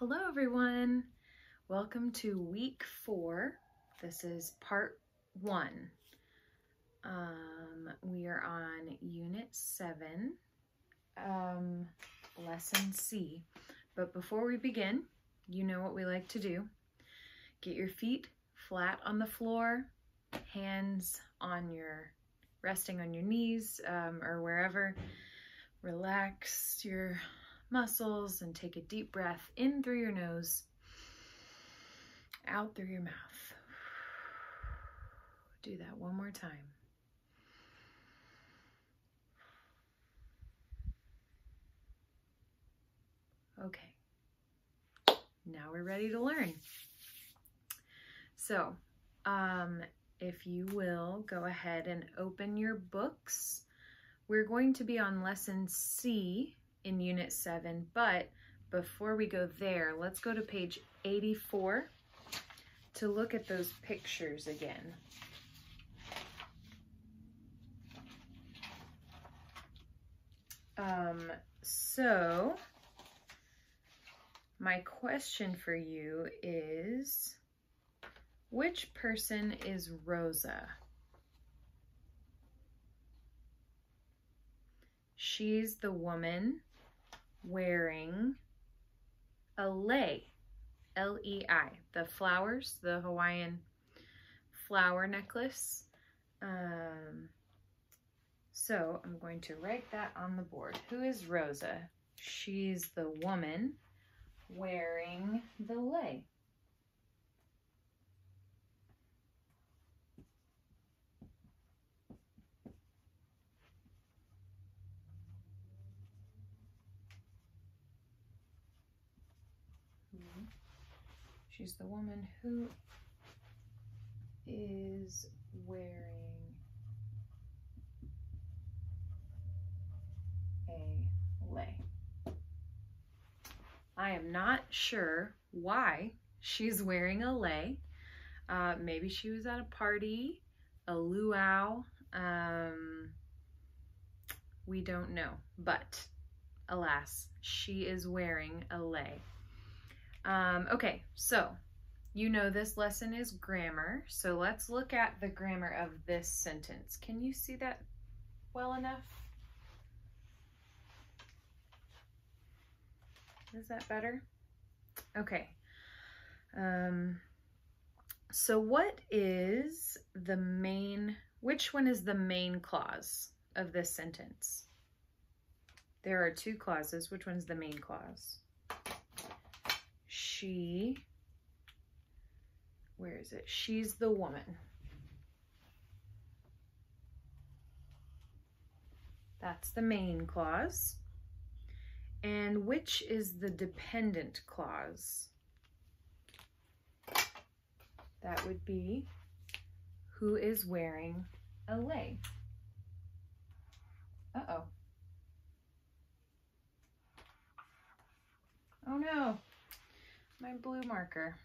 Hello everyone. Welcome to week four. This is part one. Um, we are on unit seven, um, lesson C. But before we begin, you know what we like to do. Get your feet flat on the floor, hands on your, resting on your knees um, or wherever. Relax your muscles and take a deep breath in through your nose, out through your mouth. Do that one more time. Okay, now we're ready to learn. So, um, if you will go ahead and open your books, we're going to be on lesson C in Unit 7, but before we go there, let's go to page 84 to look at those pictures again. Um, so, my question for you is, which person is Rosa? She's the woman wearing a lei, L-E-I, the flowers, the Hawaiian flower necklace. Um, so I'm going to write that on the board. Who is Rosa? She's the woman wearing the lei. She's the woman who is wearing a lei. I am not sure why she's wearing a lei. Uh, maybe she was at a party, a luau. Um, we don't know, but alas, she is wearing a lei. Um, okay, so you know this lesson is grammar, so let's look at the grammar of this sentence. Can you see that well enough? Is that better? Okay. Um, so what is the main, which one is the main clause of this sentence? There are two clauses. Which one's the main clause? She, where is it? She's the woman. That's the main clause. And which is the dependent clause? That would be who is wearing a lei. Uh-oh. Oh no my blue marker.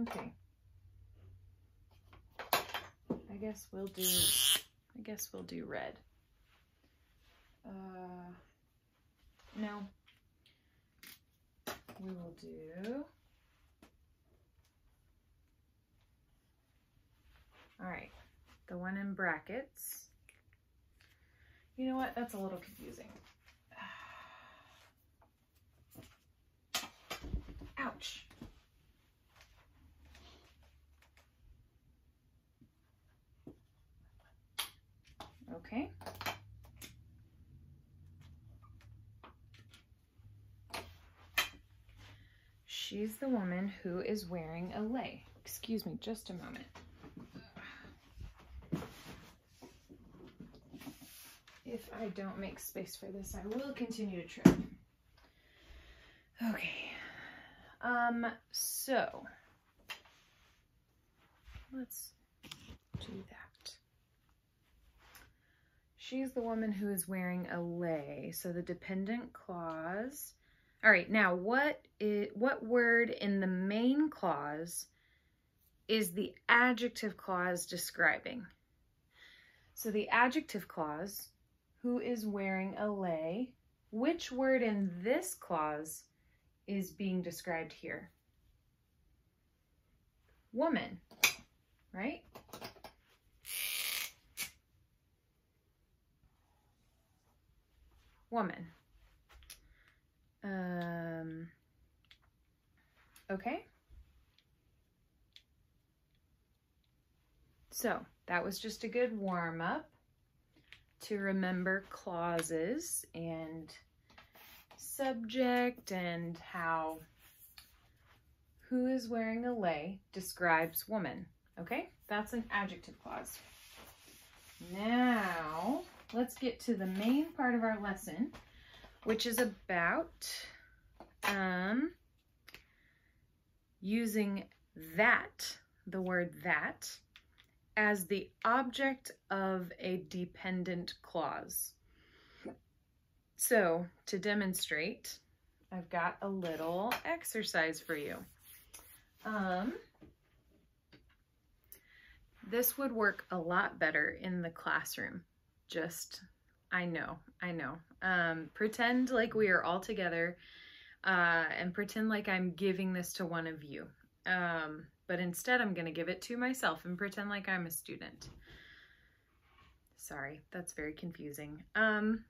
Okay. I guess we'll do, I guess we'll do red. Uh, no. We will do, all right, the one in brackets. You know what, that's a little confusing. Ouch. Okay. She's the woman who is wearing a lei. Excuse me just a moment. If I don't make space for this, I will continue to trip. Okay. Um, so let's do that. She's the woman who is wearing a lei. So the dependent clause. All right, now what is what word in the main clause is the adjective clause describing? So the adjective clause, who is wearing a lei, which word in this clause is being described here? Woman, right? Woman. Um, okay. So that was just a good warm up to remember clauses and subject and how who is wearing a lei describes woman. Okay, that's an adjective clause. Now, let's get to the main part of our lesson, which is about um, using that, the word that, as the object of a dependent clause. So to demonstrate, I've got a little exercise for you. Um, this would work a lot better in the classroom. Just, I know, I know. Um, pretend like we are all together uh, and pretend like I'm giving this to one of you. Um, but instead I'm going to give it to myself and pretend like I'm a student. Sorry, that's very confusing. Um,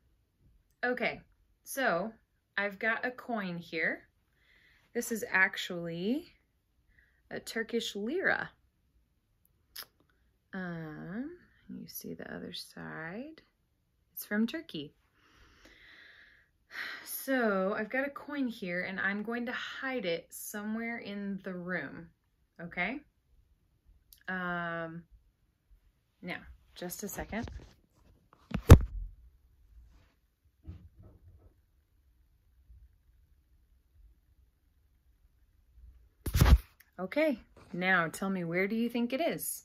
okay, so I've got a coin here. This is actually a Turkish lira. Um, you see the other side. It's from Turkey. So I've got a coin here and I'm going to hide it somewhere in the room okay? Um, now, just a second. Okay, now tell me, where do you think it is?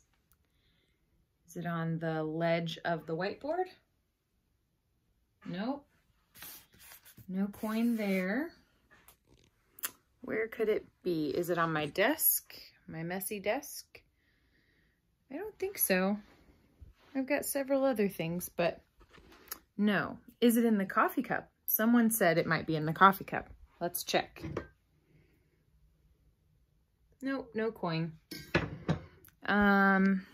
Is it on the ledge of the whiteboard? Nope. No coin there. Where could it be? Is it on my desk? my messy desk? I don't think so. I've got several other things, but no. Is it in the coffee cup? Someone said it might be in the coffee cup. Let's check. Nope, no coin. Um,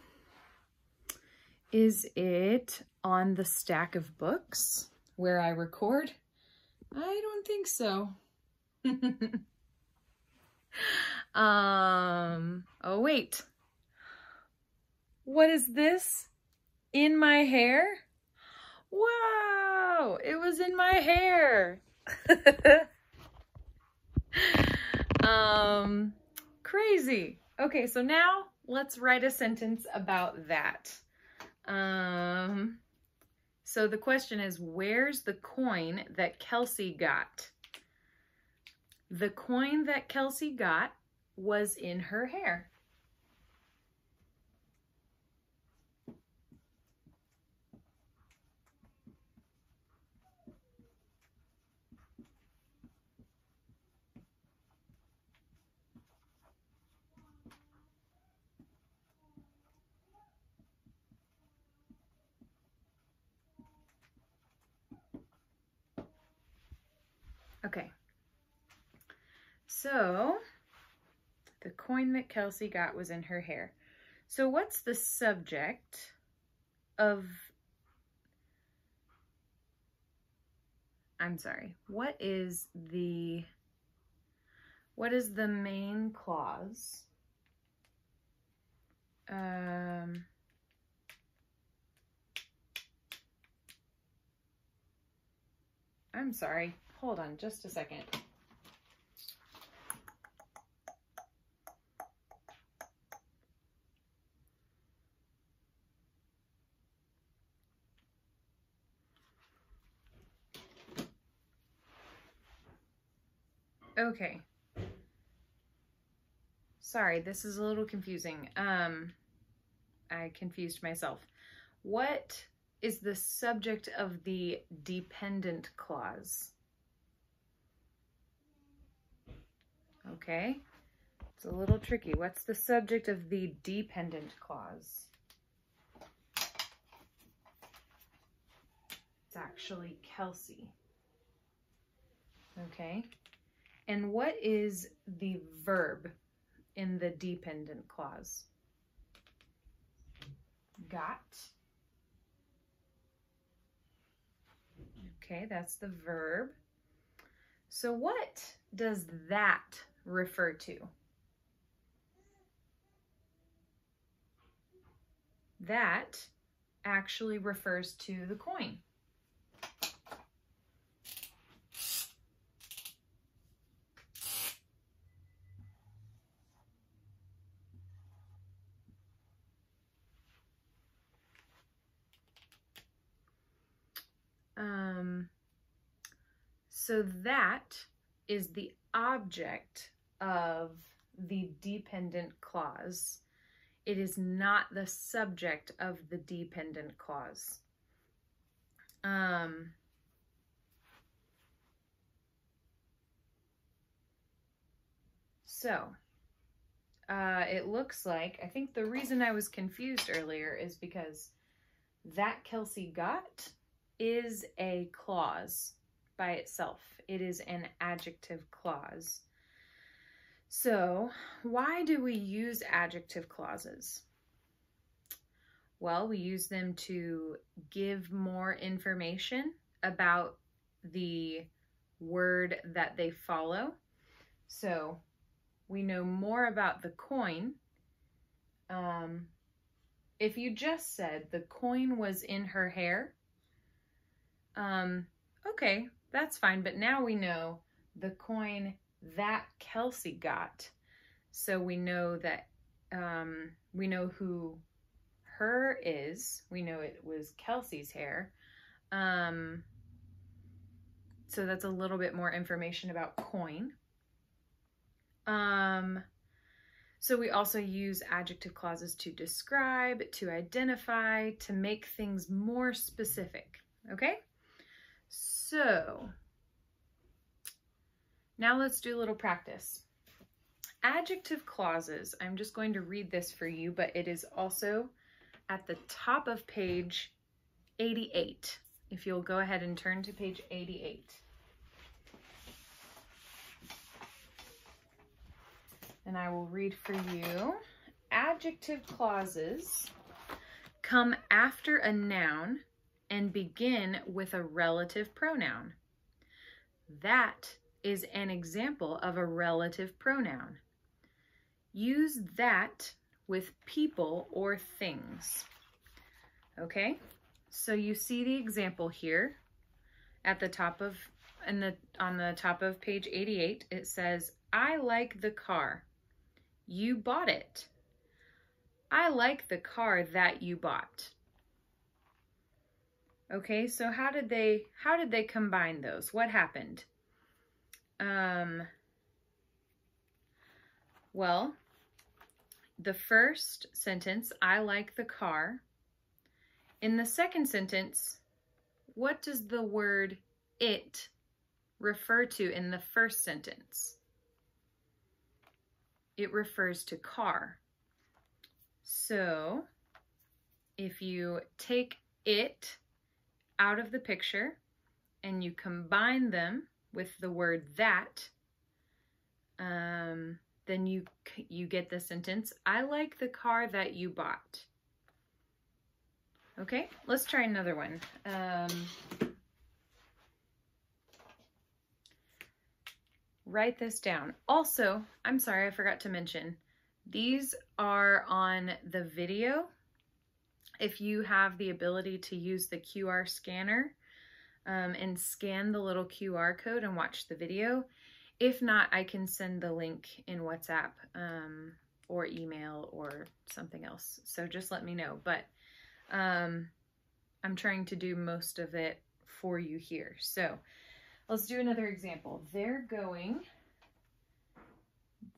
is it on the stack of books where I record? I don't think so. Um, oh wait. What is this? In my hair? Wow, it was in my hair. um, crazy. Okay, so now let's write a sentence about that. Um, so the question is, where's the coin that Kelsey got? The coin that Kelsey got was in her hair. Okay. So the coin Kelsey got was in her hair. So what's the subject of, I'm sorry, what is the, what is the main clause? Um, I'm sorry, hold on just a second. Okay. Sorry, this is a little confusing. Um, I confused myself. What is the subject of the dependent clause? Okay, it's a little tricky. What's the subject of the dependent clause? It's actually Kelsey. Okay. And what is the verb in the dependent clause? Got. Okay, that's the verb. So what does that refer to? That actually refers to the coin. So that is the object of the dependent clause. It is not the subject of the dependent clause. Um, so, uh, it looks like, I think the reason I was confused earlier is because that Kelsey got is a clause by itself. It is an adjective clause. So, why do we use adjective clauses? Well, we use them to give more information about the word that they follow. So, we know more about the coin. Um, if you just said the coin was in her hair, um, okay, that's fine. But now we know the coin that Kelsey got. So we know that um, we know who her is. We know it was Kelsey's hair. Um, so that's a little bit more information about coin. Um, so we also use adjective clauses to describe, to identify, to make things more specific. Okay? So now let's do a little practice. Adjective clauses. I'm just going to read this for you, but it is also at the top of page 88. If you'll go ahead and turn to page 88. And I will read for you. Adjective clauses come after a noun and begin with a relative pronoun. That is an example of a relative pronoun. Use that with people or things. Okay, so you see the example here at the top of in the on the top of page 88 it says I like the car. You bought it. I like the car that you bought. Okay, so how did they how did they combine those? What happened? Um well, the first sentence, I like the car. In the second sentence, what does the word it refer to in the first sentence? It refers to car. So if you take it out of the picture and you combine them with the word that, um, then you you get the sentence, I like the car that you bought. Okay, let's try another one. Um, write this down. Also, I'm sorry, I forgot to mention, these are on the video if you have the ability to use the QR scanner um, and scan the little QR code and watch the video. If not, I can send the link in WhatsApp um, or email or something else. So just let me know. But um, I'm trying to do most of it for you here. So let's do another example. They're going,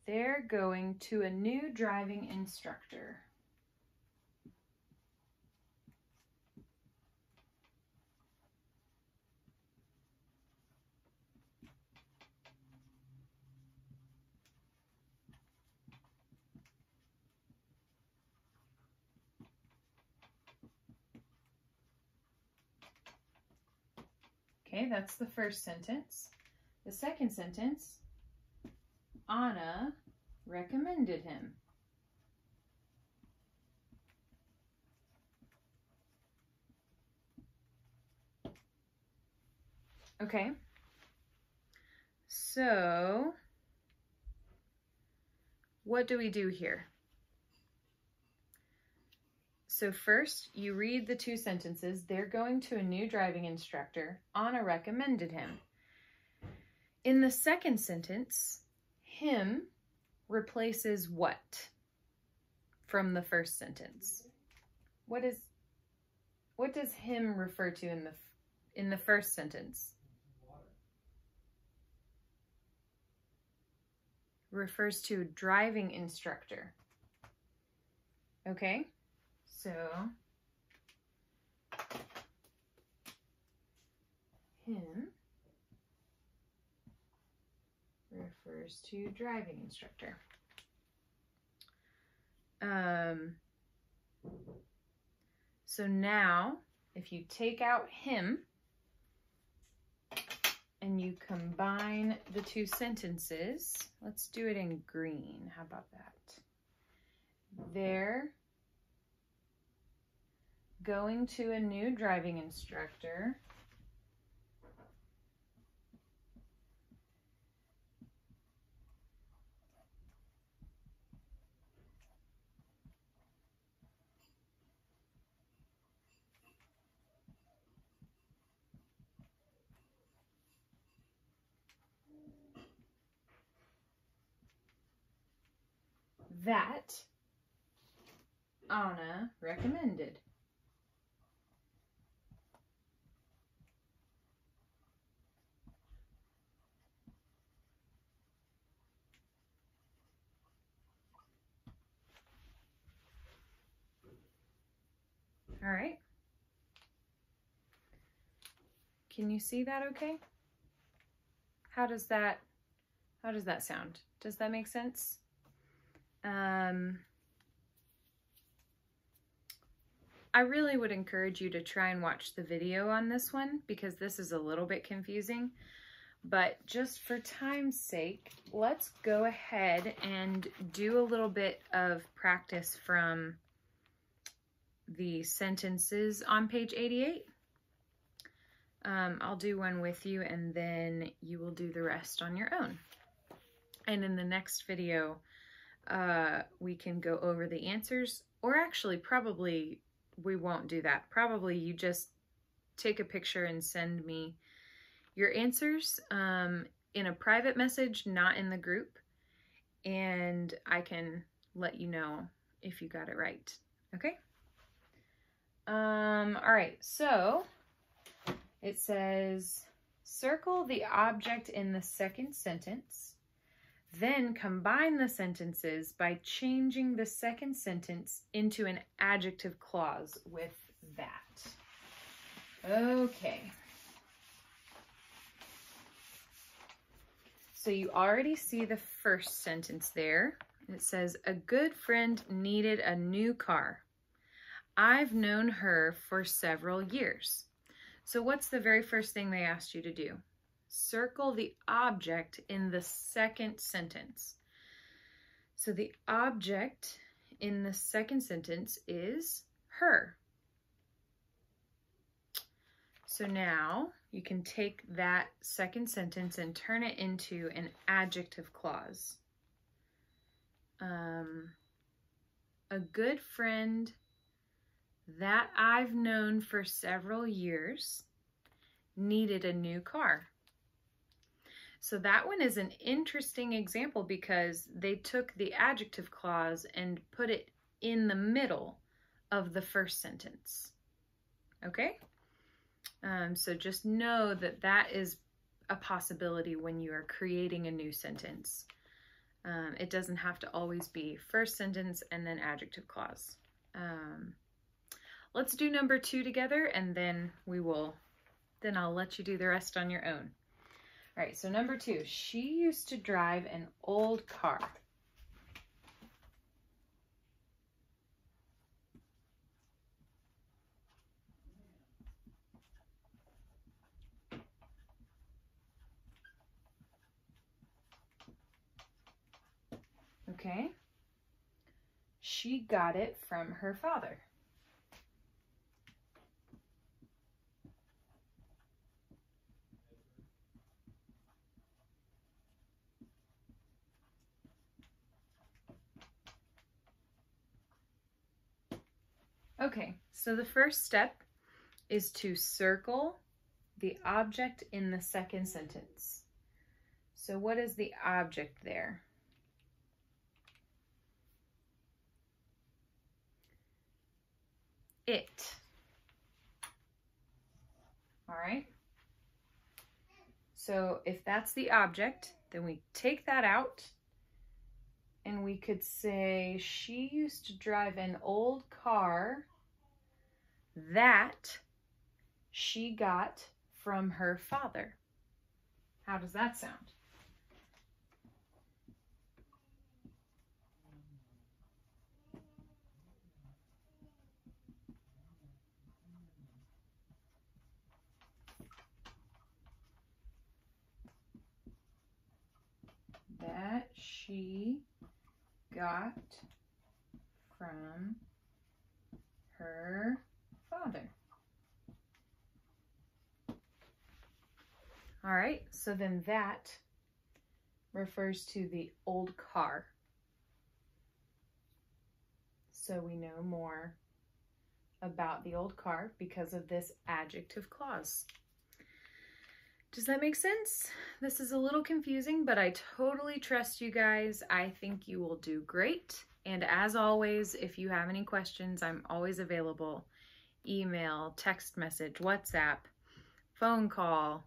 they're going to a new driving instructor. That's the first sentence. The second sentence, Anna recommended him. Okay. So, what do we do here? So first, you read the two sentences. They're going to a new driving instructor. Anna recommended him. In the second sentence, him replaces what from the first sentence? What is what does him refer to in the in the first sentence? refers to driving instructor. Okay, so him refers to driving instructor. Um, so now, if you take out him, and you combine the two sentences. Let's do it in green. How about that? They're going to a new driving instructor. that Anna recommended. All right. Can you see that okay? How does that, how does that sound? Does that make sense? Um, I really would encourage you to try and watch the video on this one because this is a little bit confusing. But just for time's sake, let's go ahead and do a little bit of practice from the sentences on page 88. Um, I'll do one with you and then you will do the rest on your own. And in the next video, uh, we can go over the answers, or actually probably we won't do that. Probably you just take a picture and send me your answers um, in a private message, not in the group, and I can let you know if you got it right. Okay? Um, all right, so it says circle the object in the second sentence then combine the sentences by changing the second sentence into an adjective clause with that. Okay. So you already see the first sentence there. It says, a good friend needed a new car. I've known her for several years. So what's the very first thing they asked you to do? circle the object in the second sentence. So the object in the second sentence is her. So now you can take that second sentence and turn it into an adjective clause. Um, a good friend that I've known for several years needed a new car. So that one is an interesting example because they took the adjective clause and put it in the middle of the first sentence. Okay? Um, so just know that that is a possibility when you are creating a new sentence. Um, it doesn't have to always be first sentence and then adjective clause. Um, let's do number two together and then we will, then I'll let you do the rest on your own. All right, so number two, she used to drive an old car. Okay. She got it from her father. Okay, so the first step is to circle the object in the second sentence. So what is the object there? It. All right. So if that's the object, then we take that out and we could say she used to drive an old car that she got from her father. How does that sound? That she got from her All right, so then that refers to the old car. So we know more about the old car because of this adjective clause. Does that make sense? This is a little confusing, but I totally trust you guys. I think you will do great. And as always, if you have any questions, I'm always available email, text message, WhatsApp, phone call,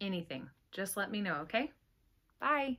anything. Just let me know, okay? Bye.